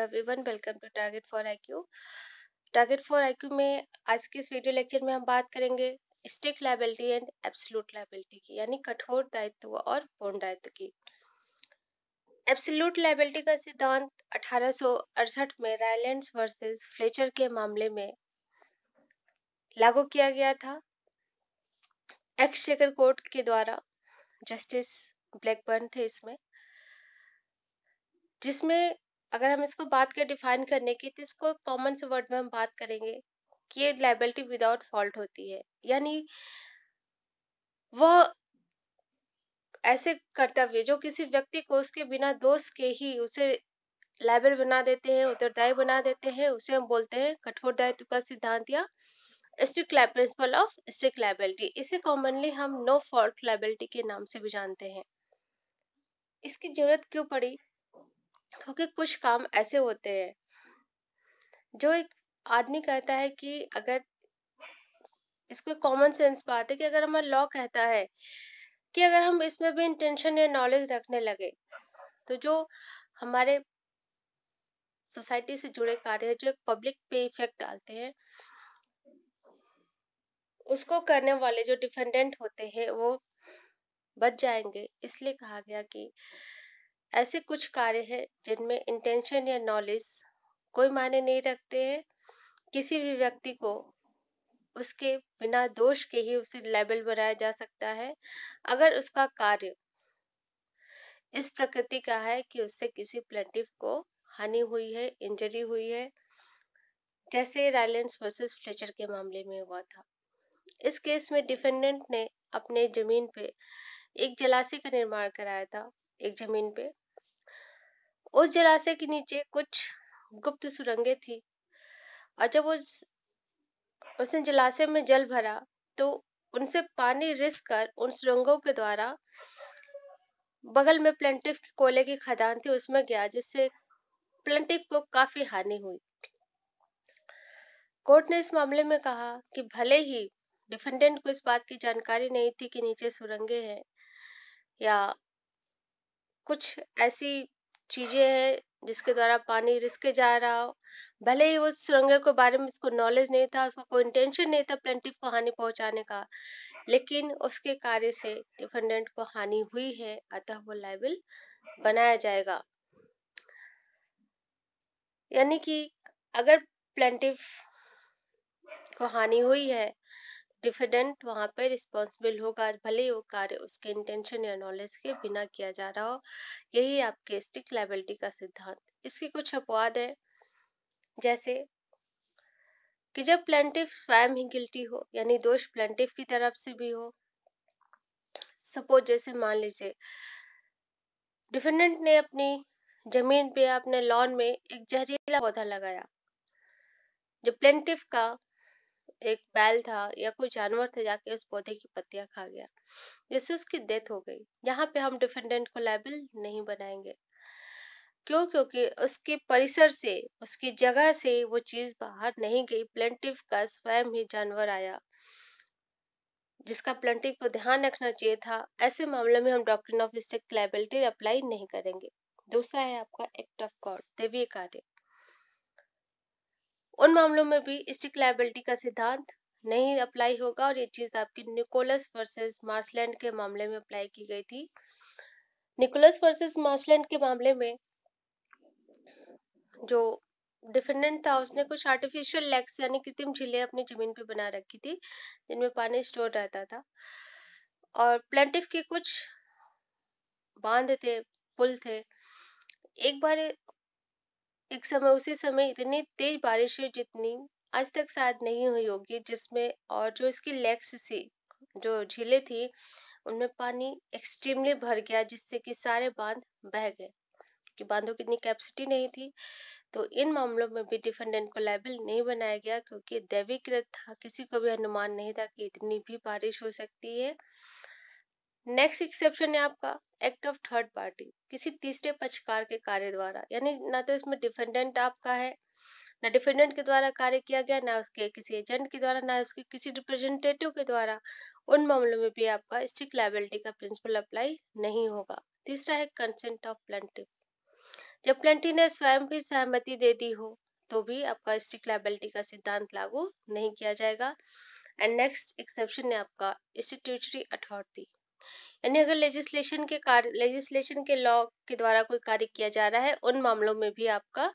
Everyone welcome to target for IQ target for IQ में आज के इस वीडियो लेक्चर में हम बात करेंगे stick liability and absolute liability की, यानी कठोर दायित्व और पूर्ण दायित्व की। एब्सोल्यूट लाइबिलिटी का सिद्धांत अठारह में रायलैंड्स वर्सेस फ्लेचर के मामले में लागू किया गया था। एक्स शेकर कोर्ट के द्वारा जस्टिस ब्लैकबर्न थे इसमें, जिसमें अगर हम इसको बात करें डिफाइन करने की तो इसको कॉमन से वर्ड में हम बात करेंगे कि ये लाइबिलिटी विदाउट फॉल्ट होती है। यानी वह ऐसे कर्तव्य जो किसी व्यक्ति को उसके बिना दोष के ही उसे लाइबल बना देते हैं उत्तरदायी बना देते हैं, उसे हम बोलते हैं कठोर दायित्व का सिद्धांत या strict principle of strict liability इसे कॉमनली हम नो फॉल्ट लाइबिलिटी के नाम से भी जानते हैं। इसकी ज़रूरत क्यों पड़ी? क्योंकि कुछ काम ऐसे होते हैं, जो एक आदमी कहता है कि अगर इसको कॉमन सेंस बात है कि अगर हमारा लॉ कहता है कि अगर हम इसमें भी इंटेंशन या नॉलेज रखने लगे तो जो हमारे सोसाइटी से जुड़े कार्य जो एक पब्लिक पे इफ़ेक्ट डालते हैं, उसको करने वाले जो डिफेंडेंट होते हैं, वो बच जाएँगे। इसलिए कहा गया कि ऐसे कुछ कार्य हैं जिनमें इंटेंशन या नॉलेज कोई मायने नहीं रखते हैं। किसी भी व्यक्ति को उसके बिना दोष के ही उसे लेबल बनाया जा सकता है। अगर उसका कार्य इस प्रकृति का है कि उससे किसी प्लेटिव को हानि हुई है इंजरी हुई है, जैसे रायलेंस वर्सेस फ्लेचर के मामले में हुआ था। इस केस में डिफेंडेंट ने अपने ज़मीन पे एक जलाशय का निर्माण कराया था। एक ज़मीन पे उस जलाशय के नीचे कुछ गुप्त सुरंगें थी। और जब उस, उसने जलाशय में जल भरा तो उनसे पानी रिस कर उन सुरंगों के द्वारा बगल में प्लेंटिव की कोयले की खदान थी, उसमें गया, जिससे प्लेंटिव को काफ़ी हानि हुई। कोर्ट ने इस मामले में कहा कि भले ही डिफेंडेंट को इस बात की जानकारी नहीं थी कि नीचे सुरंगे हैं या कुछ ऐसी चीज़ें हैं जिसके द्वारा पानी रिसके जा रहा हो। भले ही उस सुरंग के बारे में उसको नॉलेज नहीं था, उसका कोई इंटेंशन नहीं था प्लेंटिव को हानि पहुँचाने का, लेकिन उसके कार्य से डिफेंडेंट को हानि हुई है, अतः वो लाइबल बनाया जाएगा। यानी कि अगर प्लेंटिव को हानि हुई है डिफेंडेंट वहाँ पे रिस्पॉन्सिबल होगा, भले ही वो कार्य उसके इंटेंशन या नॉलेज के बिना किया जा रहा हो, यही आपके स्टिक लाइबिलिटी का सिद्धांत। इसके कुछ अपवाद है, जैसे कि जब प्लेंटिव स्वयं ही गिल्टी हो, यानी दोष प्लेंटिव की तरफ़ से भी हो सपोज़ जैसे मान लीजिए डिफेंडेंट ने अपनी ज़मीन पे अपने लॉन में एक जहरीला पौधा लगाया जो प्लेंटिव का एक बैल था या कोई जानवर था जाके उस पौधे की पत्तियाँ खा गया। जिससे उसकी डेथ हो गई। यहाँ पे हम डिफेंडेंट को लाइबल नहीं बनाएँगे। क्यों? क्योंकि उसके परिसर से, उसकी जगह से वो चीज़ बाहर नहीं गई। प्लेंटिव का स्वयं ही जानवर आया। जिसका प्लेंटिव को ध्यान रखना चाहिए था। ऐसे मामले में हम doctor of stick liability apply नहीं करेंगे। दूसरा है आपका एक्ट ऑफ़ गॉड, देवीय कार्य। उन मामलों में भी स्टिक लाइबिलिटी का सिद्धांत नहीं अप्लाई होगा और ये चीज़ आपकी निकोलस वर्सेस मार्सलैंड के मामले में अप्लाई की गई थी। निकोलस वर्सेस मार्सलैंड के मामले में जो डिफेंडेंट था, उसने कुछ आर्टिफिशियल लेक्स यानी कृत्रिम झीलें अपनी ज़मीन पे बना रखी थी, जिनमें पानी स्टोर रहता था। और प्लेंटिफ के कुछ बाँध थे, पुल थे। एक बार एक समय, उसी समय इतनी तेज बारिश हुई जितनी आज तक शायद नहीं हुई होगी, जिसमें और जो इसकी लेग्स सी जो झीलें थी, उनमें पानी एक्सट्रीमली भर गया, जिससे कि सारे बाँध बह गए, कि बांधों की इतनी कैपेसिटी नहीं थी। तो इन मामलों में भी डिफेंडेंट को लाइबल नहीं बनाया गया, क्योंकि दैवीकृत था, किसी को भी अनुमान नहीं था कि इतनी भी बारिश हो सकती है। नेक्स्ट एक्सेप्शन है आपका एक्ट ऑफ़ थर्ड पार्टी किसी तीसरे पक्षकार के कार्य द्वारा, यानी ना तो इसमें डिफेंडेंट आपका है, ना डिफेंडेंट के द्वारा कार्य किया गया, ना उसके किसी एजेंट के द्वारा, ना उसके किसी रिप्रेजेंटेटिव के द्वारा, उन मामलों में भी आपका स्टिक लाइबिलिटी का प्रिंसिपल अप्लाई नहीं होगा। तीसरा है कंसेंट ऑफ़ प्लेंटिव जब प्लेंटी ने स्वयं भी सहमति दे दी हो तो भी आपका स्ट्रिक्ट लाइबिलिटी का सिद्धांत लागू नहीं किया जाएगा। एंड नेक्स्ट एक्सेप्शन है आपका इंस्टीट्यूटरी अथॉरिटी यानी अगर लेजिस्लेशन के कार्य लेजिस्लेशन के लॉ के द्वारा कोई कार्य किया जा रहा है, उन मामलों में भी आपका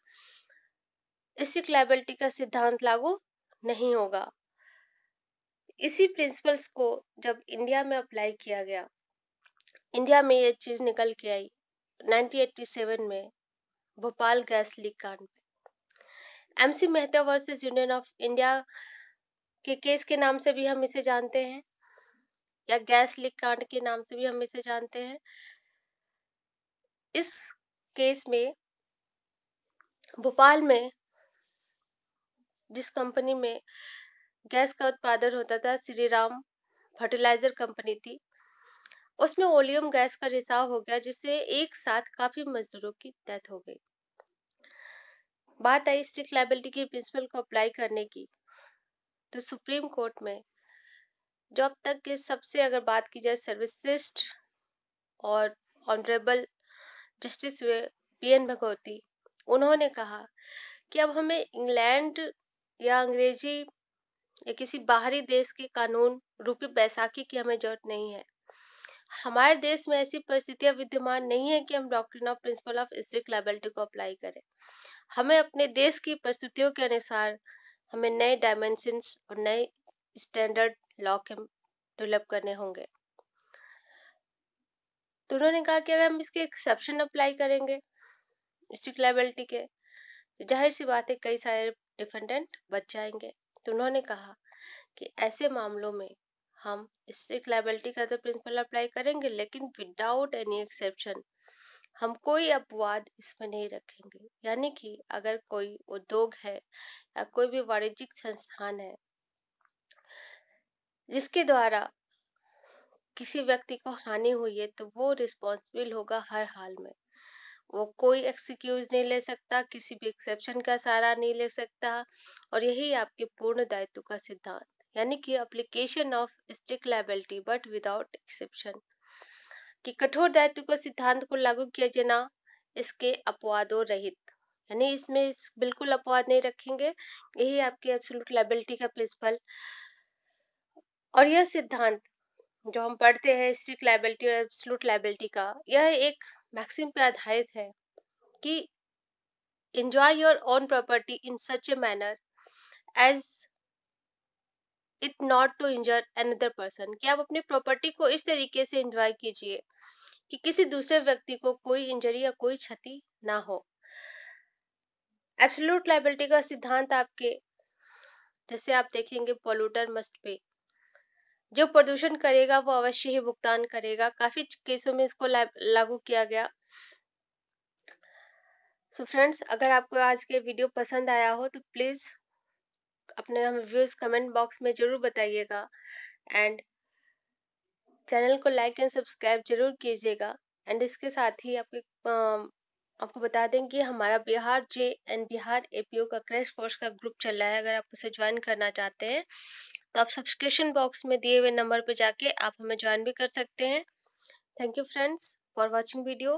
स्ट्रिक्ट लाइबिलिटी का सिद्धांत लागू नहीं होगा। इसी प्रिंसिपल्स को जब इंडिया में अप्लाई किया गया इंडिया में ये चीज़ निकल के आई 1987 में भोपाल गैस लीक कांड में। MC Mehta versus Union of India के केस के नाम से भी हम इसे जानते हैं। या गैस लीक कांड के नाम से भी हम इसे जानते हैं। इस केस में भोपाल में जिस कंपनी में गैस का उत्पादन होता था श्री राम फर्टिलाइज़र कंपनी थी, उसमें ओलियम गैस का रिसाव हो गया, जिससे एक साथ काफ़ी मजदूरों की डेथ हो गई। बात आई स्टिक लाइबिलिटी की प्रिंसिपल को अप्लाई करने की तो सुप्रीम कोर्ट में जो अब तक के सबसे अगर बात की जाए सर्विसिस्ट और ऑनरेबल जस्टिस हुए पी एन भगवती, उन्होंने कहा कि अब हमें इंग्लैंड या अंग्रेज़ी या किसी बाहरी देश के कानून रूपी बैसाखी की हमें ज़रूरत नहीं है। हमारे देश में ऐसी परिस्थितियाँ विद्यमान नहीं है कि हम doctrine of principle of strict liability को अप्लाई करें। हमें अपने देश की परिस्थितियों के अनुसार हमें नए डायमेंशन और नए स्टैंडर्ड लॉ के डेवलप करने होंगे। तो उन्होंने कहा कि अगर हम इसके एक्सेप्शन अप्लाई करेंगे स्ट्रिक्ट लाइबिलिटी के तो ज़ाहिर सी बात है कई सारे डिफेंडेंट बच जाएँगे। तो उन्होंने कहा कि ऐसे मामलों में हम स्ट्रिक्ट लाइबिलिटी का तो प्रिंसिपल अप्लाई करेंगे, लेकिन विदाउट एनी एक्सेप्शन हम कोई अपवाद इसमें नहीं रखेंगे। यानी कि अगर कोई उद्योग है या कोई भी वाणिज्यिक संस्थान है जिसके द्वारा किसी व्यक्ति को हानि हुई है तो वो रिस्पॉन्सिबल होगा हर हाल में। वो कोई एक्सक्यूज नहीं ले सकता, किसी भी एक्सेप्शन का सहारा नहीं ले सकता और यही आपके पूर्ण दायित्व का सिद्धांत। यानी कि application of strict liability but without exception कि कठोर दायित्व को सिद्धांत को लागू किया जाना इसके अपवादों रहित। यानी इसमें इस बिल्कुल अपवाद नहीं रखेंगे। यही आपकी एब्सोल्यूट लाइबिलिटी का प्रिंसिपल और यह सिद्धांत जो हम पढ़ते हैं स्ट्रिक्ट लाइबिलिटी और एब्सोल्यूट लाइबिलिटी का, यह एक मैक्सिम पे आधारित है कि enjoy your own property in such a manner as it not to injure another person. कि आप अपनी प्रॉपर्टी को इस तरीके से एंजॉय कीजिए कि किसी दूसरे व्यक्ति को कोई इंजरी या कोई क्षति ना हो। एब्सोल्यूट लाइबिलिटी का सिद्धांत आपके, जैसे आप देखेंगे पोल्यूटर मस्ट पे जो प्रदूषण करेगा वो अवश्य ही भुगतान करेगा। काफ़ी केसों में इसको लागू किया गया। सो so फ्रेंड्स अगर आपको आज के वीडियो पसंद आया हो तो प्लीज़ अपने व्यूज़ कमेंट बॉक्स में ज़रूर बताइएगा। एंड चैनल को लाइक एंड सब्सक्राइब ज़रूर कीजिएगा। एंड इसके साथ ही आपके आपको बता दें कि हमारा Bihar J and Bihar APO का क्रैश कोर्स का ग्रुप चल रहा है। अगर आप उसे ज्वाइन करना चाहते हैं तो आप सब्सक्रिप्शन बॉक्स में दिए हुए नंबर पर जाके आप हमें ज्वाइन भी कर सकते हैं। Thank you friends for watching video